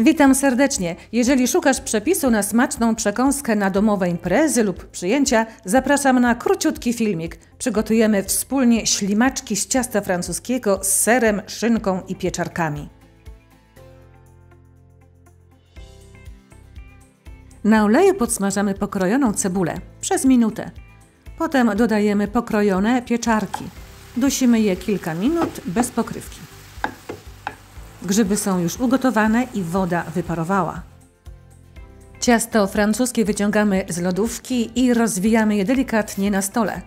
Witam serdecznie. Jeżeli szukasz przepisu na smaczną przekąskę na domowe imprezy lub przyjęcia, zapraszam na króciutki filmik. Przygotujemy wspólnie ślimaczki z ciasta francuskiego z serem, szynką i pieczarkami. Na oleju podsmażamy pokrojoną cebulę przez minutę. Potem dodajemy pokrojone pieczarki. Dusimy je kilka minut bez pokrywki. Grzyby są już ugotowane i woda wyparowała. Ciasto francuskie wyciągamy z lodówki i rozwijamy je delikatnie na stole.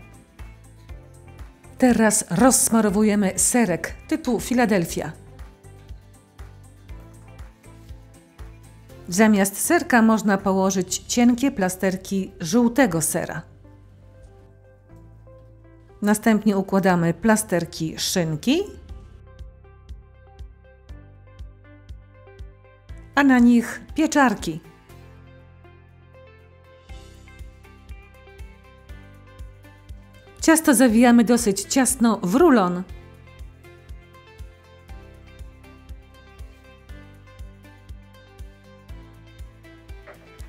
Teraz rozsmarowujemy serek typu Philadelphia. Zamiast serka można położyć cienkie plasterki żółtego sera. Następnie układamy plasterki szynki a na nich pieczarki. Ciasto zawijamy dosyć ciasno w rulon.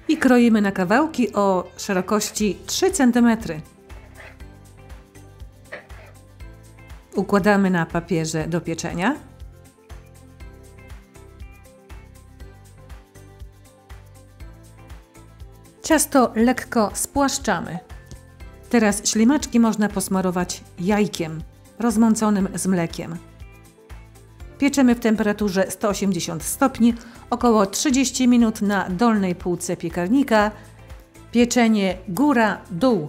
I kroimy na kawałki o szerokości 3 cm. Układamy na papierze do pieczenia. Ciasto lekko spłaszczamy. Teraz ślimaczki można posmarować jajkiem rozmąconym z mlekiem. Pieczemy w temperaturze 180 stopni około 30 minut na dolnej półce piekarnika. Pieczenie góra-dół.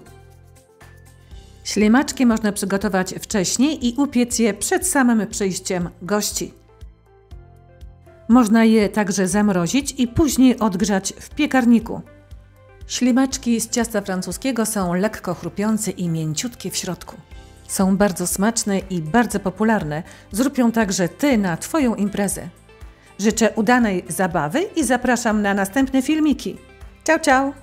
Ślimaczki można przygotować wcześniej i upiec je przed samym przyjściem gości. Można je także zamrozić i później odgrzać w piekarniku. Ślimaczki z ciasta francuskiego są lekko chrupiące i mięciutkie w środku. Są bardzo smaczne i bardzo popularne. Zrób ją także Ty na Twoją imprezę. Życzę udanej zabawy i zapraszam na następne filmiki. Ciao, ciao!